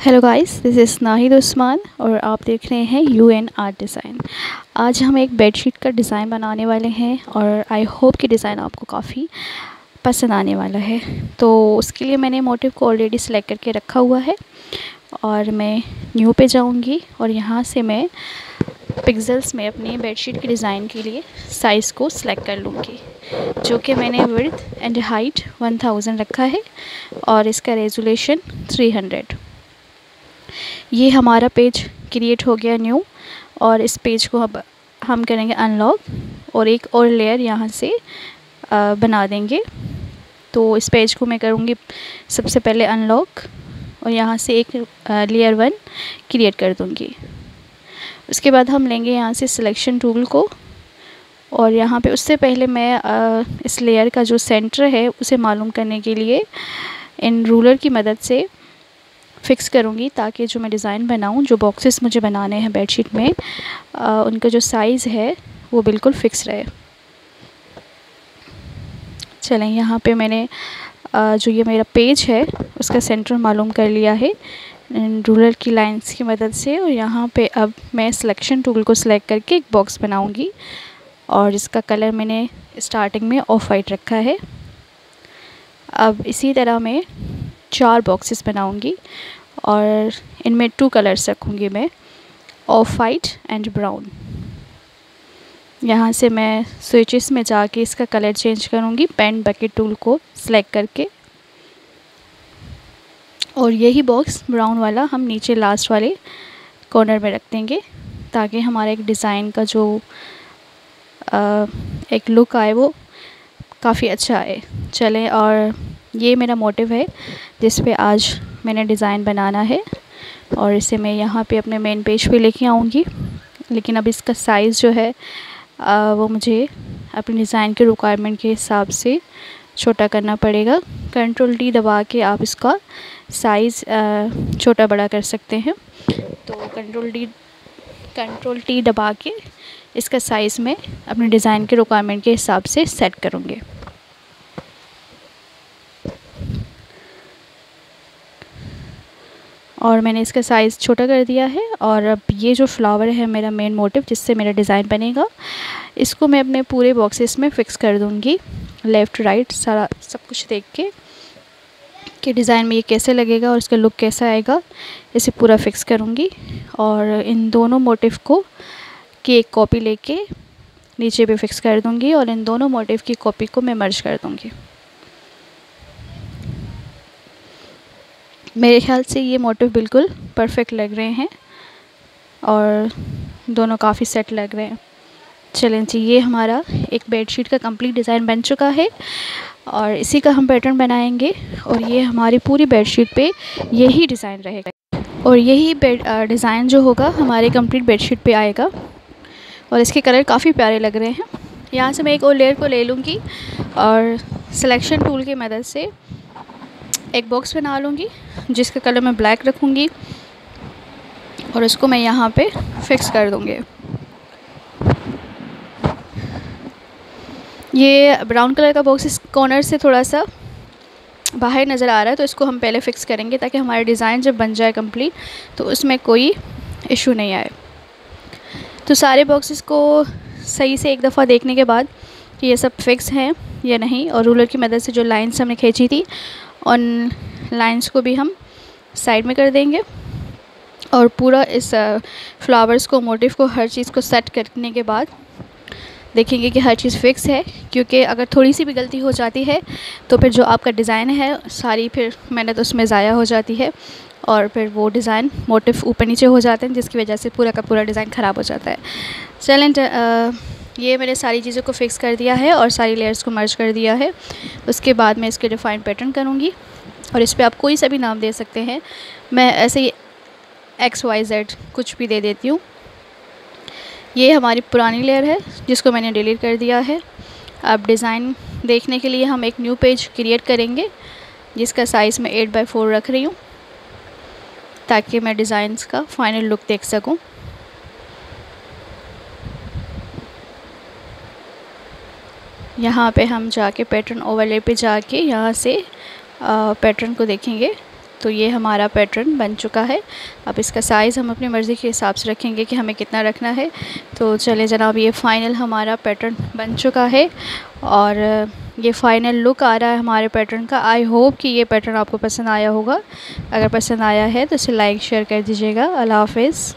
Hello guys this is Nahid Usman और आप देख रहे हैं यू एन आर्ट डिज़ाइन आज हम एक बेडशीट का डिज़ाइन बनाने वाले हैं और आई होप कि डिज़ाइन आपको काफ़ी पसंद आने वाला है। तो उसके लिए मैंने मोटिव को ऑलरेडी सेलेक्ट करके रखा हुआ है और मैं न्यू पे जाऊँगी और यहाँ से मैं पिक्सल्स में अपनी बेडशीट के डिज़ाइन के लिए साइज़ को सिलेक्ट कर लूँगी, जो कि मैंने विर्थ एंड हाइट 1000 रखा है और इसका रेजोल्यूशन 300 ये हमारा पेज क्रिएट हो गया न्यू और इस पेज को अब हम करेंगे अनलॉक और एक और लेयर यहाँ से आ, बना देंगे। तो इस पेज को मैं करूँगी सबसे पहले अनलॉक और यहाँ से एक लेयर वन क्रिएट कर दूँगी। उसके बाद हम लेंगे यहाँ से सिलेक्शन टूल को और यहाँ पे उससे पहले मैं आ, इस लेयर का जो सेंटर है उसे मालूम करने के लिए इन रूलर की मदद से फ़िक्स करूँगी ताकि जो मैं डिज़ाइन बनाऊँ जो बॉक्सेस मुझे बनाने हैं बेडशीट में आ, उनका जो साइज़ है वो बिल्कुल फ़िक्स रहे। चलें यहाँ पे मैंने आ, जो ये मेरा पेज है उसका सेंटर मालूम कर लिया है। रूलर की लाइंस की मदद से और यहाँ पे अब मैं सिलेक्शन टूल को सिलेक्ट करके एक बॉक्स बनाऊँगी और इसका कलर मैंने स्टार्टिंग में ऑफ़ वाइट रखा है। अब इसी तरह मैं चार बॉक्सेस बनाऊँगी। और इनमें टू कलर्स रखूँगी मैं ऑफ़ वाइट एंड ब्राउन यहाँ से मैं स्विचेस में जाके इसका कलर चेंज करूँगी पेन बकेट टूल को सिलेक्ट करके। और यही बॉक्स ब्राउन वाला हम नीचे लास्ट वाले कॉर्नर में रख देंगे ताकि हमारा एक डिज़ाइन का जो आ, एक लुक आए वो काफ़ी अच्छा आए। चलें और ये मेरा मोटिव है जिस पे आज मैंने डिज़ाइन बनाना है और इसे मैं यहाँ पे अपने मेन पेज पे लेके आऊँगी। लेकिन अब इसका साइज़ जो है आ, वो मुझे अपने डिज़ाइन के रिक्वायरमेंट के हिसाब से छोटा करना पड़ेगा। कंट्रोल डी दबा के आप इसका साइज़ छोटा बड़ा कर सकते हैं। तो कंट्रोल डी कंट्रोल टी दबा के इसका साइज़ में अपने डिज़ाइन के रिक्वायरमेंट के हिसाब से सेट करूँगी। और मैंने इसका साइज़ छोटा कर दिया है और अब ये जो फ्लावर है मेरा मेन मोटिव जिससे मेरा डिज़ाइन बनेगा, इसको मैं अपने पूरे बॉक्सेस में फ़िक्स कर दूँगी। लेफ़्ट राइट सारा, सब कुछ देख के कि डिज़ाइन में ये कैसे लगेगा और इसका लुक कैसा आएगा, इसे पूरा फिक्स करूँगी। और इन दोनों मोटिव को की एक कॉपी लेके नीचे भी फिक्स कर दूँगी और इन दोनों मोटिव की कॉपी को मैं मर्ज कर दूँगी। मेरे ख्याल से ये मोटिव बिल्कुल परफेक्ट लग रहे हैं और दोनों काफ़ी सेट लग रहे हैं। चलें जी, ये हमारा एक बेडशीट का कंप्लीट डिज़ाइन बन चुका है और इसी का हम पैटर्न बनाएँगे और ये हमारी पूरी बेडशीट पे यही डिज़ाइन रहेगा। और यही बेड डिज़ाइन जो होगा हमारे कंप्लीट बेडशीट पे आएगा और इसके कलर काफ़ी प्यारे लग रहे हैं। यहाँ से मैं एक और लेयर को ले लूँगी और सिलेक्शन टूल की मदद से एक बॉक्स बना लूँगी, जिसका कलर मैं ब्लैक रखूँगी और इसको मैं यहाँ पे फिक्स कर दूँगी। ये ब्राउन कलर का बॉक्स इस कॉर्नर से थोड़ा सा बाहर नज़र आ रहा है तो इसको हम पहले फ़िक्स करेंगे ताकि हमारा डिज़ाइन जब बन जाए कंप्लीट तो उसमें कोई इशू नहीं आए। तो सारे बॉक्सेस को सही से एक दफ़ा देखने के बाद कि ये सब फिक्स हैं या नहीं, और रूलर की मदद से जो लाइन्स हमने खींची थी उन लाइंस को भी हम साइड में कर देंगे। और पूरा इस फ्लावर्स को मोटिव को, हर चीज़ को सेट करने के बाद देखेंगे कि हर चीज़ फिक्स है, क्योंकि अगर थोड़ी सी भी गलती हो जाती है तो फिर जो आपका डिज़ाइन है, सारी फिर मेहनत उसमें ज़ाया हो जाती है और फिर वो डिज़ाइन मोटिव ऊपर नीचे हो जाते हैं, जिसकी वजह से पूरा का पूरा डिज़ाइन ख़राब हो जाता है। चलें ये मैंने सारी चीज़ों को फिक्स कर दिया है और सारी लेयर्स को मर्ज कर दिया है। उसके बाद मैं इसके डिफ़ाइन पैटर्न करूँगी और इस पर आप कोई सा भी नाम दे सकते हैं। मैं ऐसे ही एक्स वाई जेड कुछ भी दे देती हूँ। ये हमारी पुरानी लेयर है जिसको मैंने डिलीट कर दिया है। अब डिज़ाइन देखने के लिए हम एक न्यू पेज क्रिएट करेंगे, जिसका साइज़ मैं एट बाई फोर रख रही हूँ, ताकि मैं डिज़ाइंस का फाइनल लुक देख सकूँ। यहाँ पे हम जाके पैटर्न ओवरले पे जाके यहाँ से पैटर्न को देखेंगे। तो ये हमारा पैटर्न बन चुका है। अब इसका साइज़ हम अपनी मर्ज़ी के हिसाब से रखेंगे कि हमें कितना रखना है। तो चले जनाब, ये फ़ाइनल हमारा पैटर्न बन चुका है। और ये फ़ाइनल लुक आ रहा है हमारे पैटर्न का। आई होप कि ये पैटर्न आपको पसंद आया होगा। अगर पसंद आया है तो इसे लाइक शेयर कर दीजिएगा। अल्लाह हाफिज़।